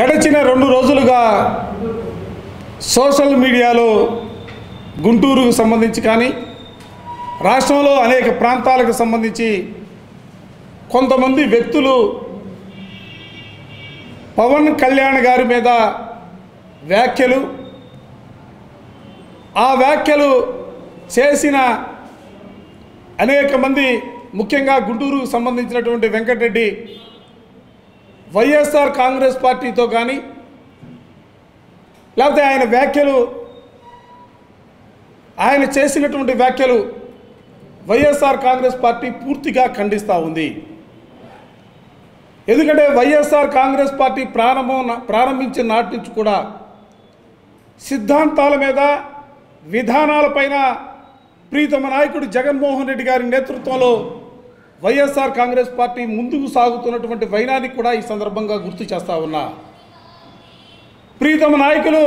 గడిచిన రెండు రోజులుగా సోషల్ మీడియాలో గుంటూరుకు సంబంధించి కానీ రాష్ట్రంలో అనేక ప్రాంతాలకు సంబంధించి కొంతమంది వ్యక్తులు పవన్ కళ్యాణ్ గారి మీద వ్యాఖ్యలు ఆ వ్యాఖ్యలు చేసిన అనేక మంది ముఖ్యంగా గుంటూరుకు సంబంధించినటువంటి వెంకటరెడ్డి వైఎస్ఆర్ కాంగ్రెస్ పార్టీతో కానీ లేకపోతే ఆయన వ్యాఖ్యలు ఆయన చేసినటువంటి వ్యాఖ్యలు వైఎస్ఆర్ కాంగ్రెస్ పార్టీ పూర్తిగా ఖండిస్తూ ఉంది. ఎందుకంటే వైఎస్ఆర్ కాంగ్రెస్ పార్టీ ప్రారంభం ప్రారంభించిన నాటి నుంచి కూడా సిద్ధాంతాల మీద విధానాలపైన ప్రీతమ నాయకుడు జగన్మోహన్ రెడ్డి గారి నేతృత్వంలో వైఎస్ఆర్ కాంగ్రెస్ పార్టీ ముందుకు సాగుతున్నటువంటి వైనాన్ని కూడా ఈ సందర్భంగా గుర్తు చేస్తా ఉన్నా. ప్రీతమ నాయకులు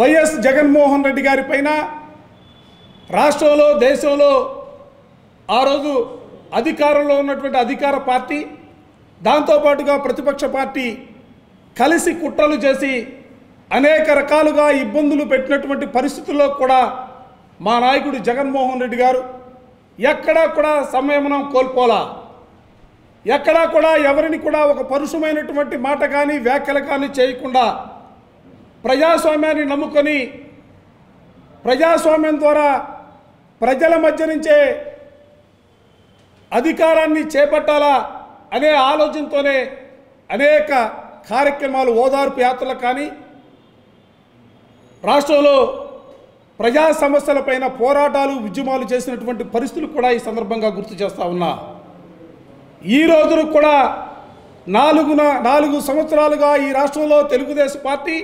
వైఎస్ జగన్మోహన్ రెడ్డి గారి పైన రాష్ట్రంలో దేశంలో ఆ రోజు అధికారంలో ఉన్నటువంటి అధికార పార్టీ దాంతోపాటుగా ప్రతిపక్ష పార్టీ కలిసి కుట్రలు చేసి అనేక రకాలుగా ఇబ్బందులు పెట్టినటువంటి పరిస్థితుల్లో కూడా మా నాయకుడు జగన్మోహన్ రెడ్డి గారు ఎక్కడా కూడా సంయమనం కోల్పోలా. ఎక్కడా కూడా ఎవరిని కూడా ఒక పరుషమైనటువంటి మాట కానీ వ్యాఖ్యలు కానీ చేయకుండా ప్రజాస్వామ్యాన్ని నమ్ముకొని ప్రజాస్వామ్యం ద్వారా ప్రజల మధ్య నుంచే అధికారాన్ని చేపట్టాలా అనే ఆలోచనతోనే అనేక కార్యక్రమాలు ఓదార్పు యాత్రలు కానీ రాష్ట్రంలో ప్రజా సమస్యలపైన పోరాటాలు ఉద్యమాలు చేసినటువంటి పరిస్థితులు కూడా ఈ సందర్భంగా గుర్తు చేస్తా ఉన్నా. ఈ రోజున కూడా నాలుగున నాలుగు సంవత్సరాలుగా ఈ రాష్ట్రంలో తెలుగుదేశం పార్టీ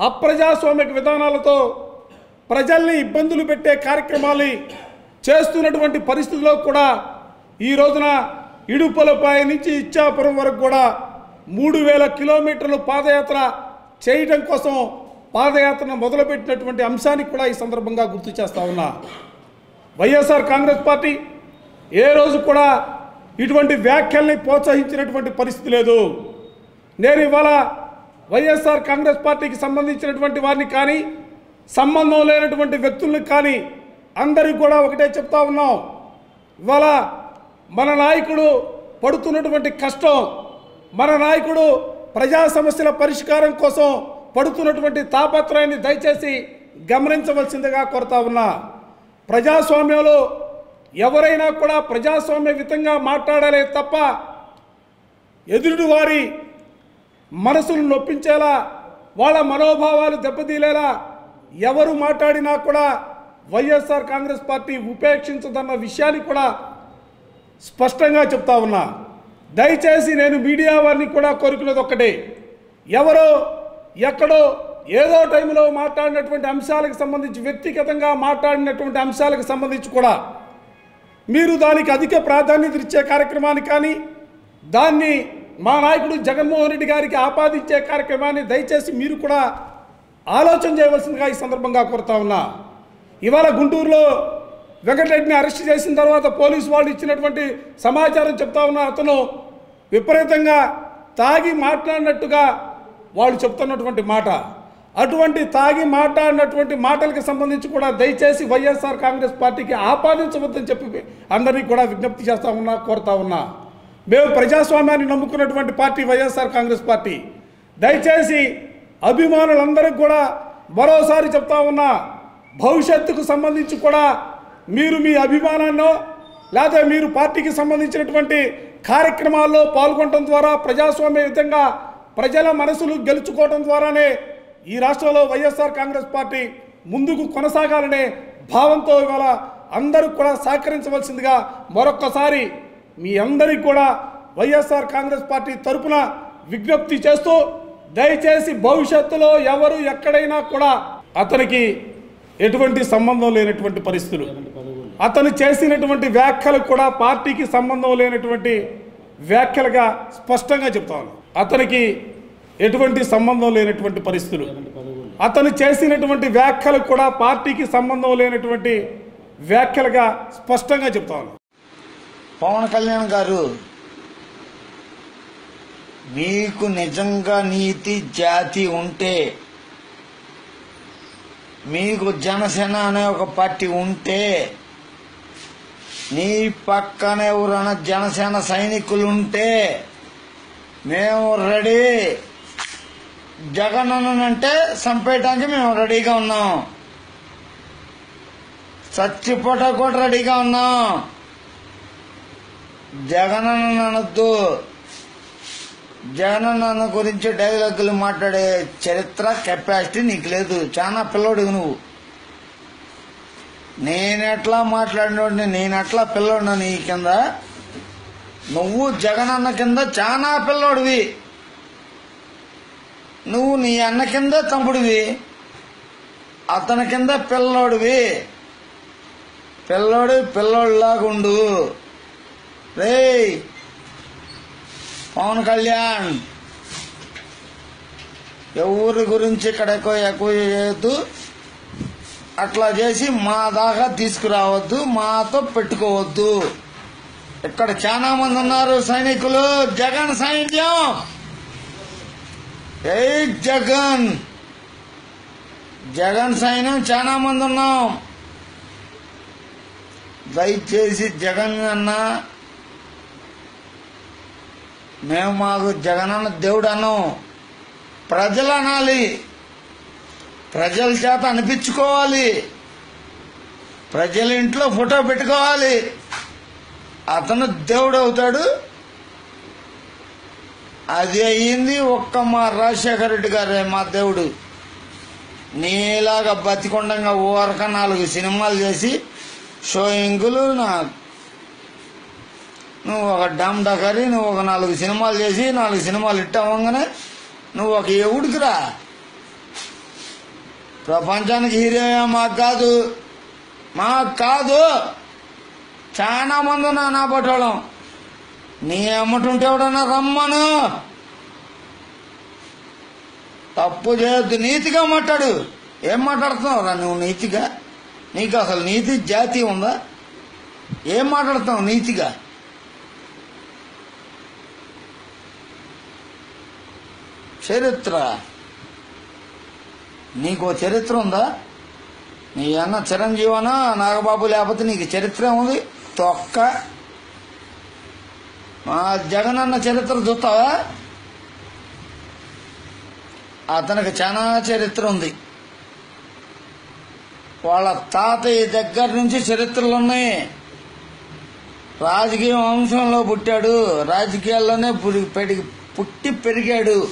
అప్రజాస్వామిక విధానాలతో ప్రజల్ని ఇబ్బందులు పెట్టే కార్యక్రమాలు చేస్తున్నటువంటి పరిస్థితుల్లో కూడా ఈ రోజున ఇడుపులపై నుంచి ఇచ్చాపురం వరకు కూడా మూడు వేల కిలోమీటర్లు పాదయాత్ర చేయడం కోసం పాదయాత్రను మొదలుపెట్టినటువంటి అంశానికి కూడా ఈ సందర్భంగా గుర్తు చేస్తా ఉన్నా. వైఎస్ఆర్ కాంగ్రెస్ పార్టీ ఏ రోజు కూడా ఇటువంటి వ్యాఖ్యల్ని ప్రోత్సహించినటువంటి పరిస్థితి లేదు. నేను ఇవాళ వైఎస్ఆర్ కాంగ్రెస్ పార్టీకి సంబంధించినటువంటి వారిని కానీ సంబంధం లేనటువంటి వ్యక్తుల్ని కానీ అందరికీ కూడా ఒకటే చెప్తా ఉన్నాం. ఇవాళ మన నాయకుడు పడుతున్నటువంటి కష్టం మన నాయకుడు ప్రజా సమస్యల పరిష్కారం కోసం పడుతున్నటువంటి తాపత్రయాన్ని దయచేసి గమనించవలసిందిగా కోరుతా ఉన్నా. ప్రజాస్వామ్యంలో ఎవరైనా కూడా ప్రజాస్వామ్య విధంగా మాట్లాడాలే తప్ప ఎదురుడు వారి మనసును నొప్పించేలా వాళ్ళ మనోభావాలు దెబ్బతీలేలా ఎవరు మాట్లాడినా కూడా వైఎస్ఆర్ కాంగ్రెస్ పార్టీ ఉపేక్షించదన్న విషయాన్ని కూడా స్పష్టంగా చెప్తా ఉన్నా. దయచేసి నేను మీడియా వారిని కూడా కోరుకునేది ఒక్కటే. ఎవరో ఎక్కడో ఏదో టైంలో మాట్లాడినటువంటి అంశాలకు సంబంధించి వ్యక్తిగతంగా మాట్లాడినటువంటి అంశాలకు సంబంధించి కూడా మీరు దానికి అధిక ప్రాధాన్యత ఇచ్చే కార్యక్రమాన్ని కానీ దాన్ని మా నాయకుడు జగన్మోహన్ రెడ్డి గారికి ఆపాదించే కార్యక్రమాన్ని దయచేసి మీరు కూడా ఆలోచన చేయవలసిందిగా ఈ సందర్భంగా కోరుతా ఉన్నా. ఇవాళ గుంటూరులో వెంకటరెడ్డిని అరెస్ట్ చేసిన తర్వాత పోలీసు వాళ్ళు ఇచ్చినటువంటి సమాచారం చెప్తా ఉన్న అతను విపరీతంగా తాగి మాట్లాడినట్టుగా వాళ్ళు చెప్తున్నటువంటి మాట. అటువంటి తాగి మాట్లాడినటువంటి మాటలకు సంబంధించి కూడా దయచేసి వైఎస్ఆర్ కాంగ్రెస్ పార్టీకి ఆపాదించవద్దని చెప్పి అందరినీ కూడా విజ్ఞప్తి చేస్తా ఉన్నా కోరుతా ఉన్నా. మేము ప్రజాస్వామ్యాన్ని నమ్ముకున్నటువంటి పార్టీ వైఎస్ఆర్ కాంగ్రెస్ పార్టీ. దయచేసి అభిమానులందరికీ కూడా మరోసారి చెప్తా ఉన్నా భవిష్యత్తుకు సంబంధించి కూడా మీరు మీ అభిమానాన్నో లేదా మీరు పార్టీకి సంబంధించినటువంటి కార్యక్రమాల్లో పాల్గొనడం ద్వారా ప్రజాస్వామ్య విధంగా ప్రజల మనసులు గెలుచుకోవడం ద్వారానే ఈ రాష్ట్రంలో వైఎస్ఆర్ కాంగ్రెస్ పార్టీ ముందుకు కొనసాగాలనే భావంతో ఇవాళ అందరూ కూడా సహకరించవలసిందిగా మరొక్కసారి మీ అందరికీ కూడా వైఎస్ఆర్ కాంగ్రెస్ పార్టీ తరపున విజ్ఞప్తి చేస్తూ దయచేసి భవిష్యత్తులో ఎవరు ఎక్కడైనా కూడా అతనికి ఎటువంటి సంబంధం లేనటువంటి పరిస్థితులు. అతను చేసినటువంటి వ్యాఖ్యలు కూడా పార్టీకి సంబంధం లేనటువంటి వ్యాఖ్యలుగా స్పష్టంగా చెప్తాను అతనికి ఎటువంటి సంబంధం లేనటువంటి పరిస్థితులు. అతను చేసినటువంటి వ్యాఖ్యలు కూడా పార్టీకి సంబంధం లేనటువంటి వ్యాఖ్యలుగా స్పష్టంగా చెప్తాను పవన్ కళ్యాణ్ గారు మీకు నిజంగా నీతి జాతి ఉంటే మీకు జనసేన అనే ఒక పార్టీ ఉంటే నీ పక్కన ఎవరైనా జనసేన సైనికులు ఉంటే మేము రెడీ. జగన్ అంటే చంపేయటానికి మేము రెడీగా ఉన్నాం. చచ్చిపోట కూడా రెడీగా ఉన్నాం. జగన్ అనొద్దు. జగన్ అన్న గురించి డైలాగులు మాట్లాడే చరిత్ర కెపాసిటీ నీకు లేదు. చాలా పిల్లోడు నువ్వు. నేనెట్లా మాట్లాడినోడిని నేనెట్లా పిల్లోడినా నీ కింద? నువ్వు జగన్ అన్న కింద చాలా పిల్లోడివి. నువ్వు నీ అన్న కింద తమ్ముడివి అతని కింద పిల్లోడివి. పిల్లోడు పిల్లోడిలాగుండు రేయ్ పవన్ కళ్యాణ్ ఎవరి గురించి ఇక్కడ ఎక్కువ ఎక్కువ చేయొద్దు. అట్లా చేసి మా దాకా తీసుకురావద్దు మాతో పెట్టుకోవద్దు. ఇక్కడ చాలా మంది ఉన్నారు సైనికులు. జగన్ సైన్యం! ఏ జగన్. జగన్ సైన్యం చాలా మంది ఉన్నాం దయచేసి జగన్ అన్న మేము మాకు జగన్ అన్న దేవుడు అన్నాం. ప్రజలు అనాలి. ప్రజల చేత అనిపించుకోవాలి. ప్రజల ఇంట్లో ఫోటో పెట్టుకోవాలి. అతను దేవుడు అవుతాడు. అది అయ్యింది ఒక్క మా రాజశేఖర రెడ్డి గారే మా దేవుడు. నీలాగా బతికొండంగా ఊరక నాలుగు సినిమాలు చేసి షోయింగులు నా నువ్వు ఒక డమ్ డకరి నువ్వు ఒక నాలుగు సినిమాలు చేసి నాలుగు సినిమాలు ఇట్టవంగానే నువ్వు ఒక ఎవడికిరా ప్రపంచానికి హీరో మాకు కాదు. మాకు కాదు. చాలా మంది నా పట్టడం నీ అమ్మటుంటే ఎవడన్నా రమ్మను? తప్పు చేయొద్దు నీతిగా మాట్లాడు. ఏం మాట్లాడుతున్నావురా నువ్వు నీతిగా? నీకు అసలు నీతి జాతి ఉందా? ఏం మాట్లాడుతున్నావు నీతిగా? చరిత్ర. నీకు చరిత్ర ఉందా? నీ అన్న చిరంజీవనా నాగబాబు లేకపోతే నీకు చరిత్ర ఉంది తొక్క. మా జగన్ అన్న చరిత్ర చూస్తావా? అతనికి చాలా చరిత్ర ఉంది. వాళ్ళ తాతయ్య దగ్గర నుంచి చరిత్రలు ఉన్నాయి. రాజకీయ వంశంలో పుట్టాడు. రాజకీయాల్లోనే పులి- పెరిగి పుట్టి పెరిగాడు.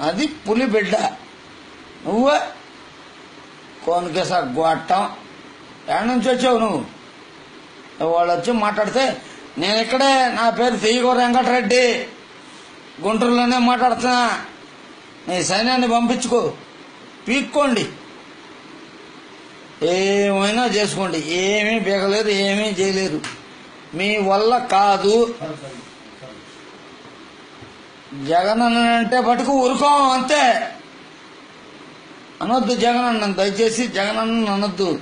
అది పులి బిడ్డ. నువ్వు? కోనికేసా గొట్టం ఎక్కడి నుంచి వచ్చావు నువ్వు వాళ్ళు వచ్చి మాట్లాడితే నేను ఇక్కడే నా పేరు తీయగూర వెంకటరెడ్డి. గుంటూరులోనే మాట్లాడుతున్నా. నీ సైన్యాన్ని పంపించుకో. పీక్కోండి. ఏమైనా చేసుకోండి. ఏమీ బీగలేదు ఏమీ చేయలేదు. మీ వల్ల కాదు. జగన్ అంటే పట్టుకు ఊరుకోం అంతే. అనొద్దు జగన్ అన్న దయచేసి జగన్ అన్న అనొద్దు.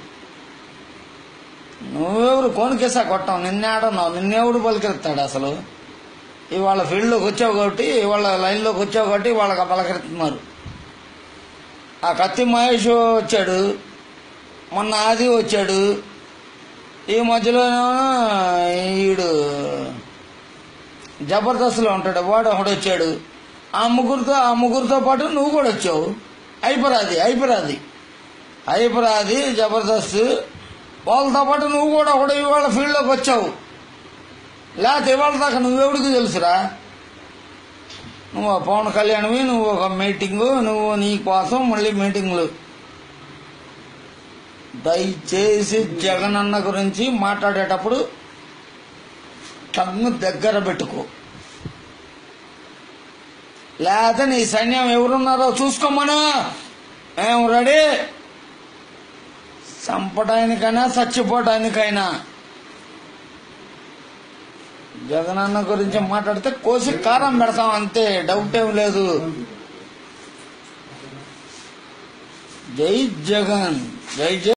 నువ్వెవరు కోనికేసా కొట్టావు నిన్నేడన్నావు నిన్నెవడు పలికెత్తాడు అసలు? ఇవాళ ఫీల్డ్లోకి వచ్చావు కాబట్టి ఇవాళ లైన్లోకి వచ్చావు కాబట్టి వాళ్ళకి పలకరిస్తున్నారు. ఆ కత్తి మహేష్ వచ్చాడు. మొన్న ఆది వచ్చాడు. ఈ మధ్యలోనేమో ఈడు జబర్దస్త్లో ఉంటాడు. వాడు ఒకడు వచ్చాడు. ఆ ముగ్గురితో ఆ ముగ్గురితో పాటు నువ్వు కూడా వచ్చావు. అయిపరాది అయిపరాది. అయిపరాది జబర్దస్త్. వాళ్ళతో పాటు నువ్వు కూడా ఒకడు ఇవాళ ఫీల్డ్లోకి వచ్చావు. లేకపోతే ఇవాళ దాకా నువ్వెవడికి తెలుసురా? నువ్వు పవన్ కళ్యాణ్వి నువ్వు ఒక మీటింగు నువ్వు నీ కోసం మళ్ళీ మీటింగ్లు. దయచేసి జగనన్న గురించి మాట్లాడేటప్పుడు టంగు దగ్గర పెట్టుకో. లేదా నీ సైన్యం ఎవరున్నారో చూసుకోమను? మేము రెడీ. చంపడానికైనా చచ్చిపోవడానికైనా. జగనన్న గురించి మాట్లాడితే కోసి కారం పెడతాం అంతే డౌట్ ఏం లేదు. జై జగన్ జై జై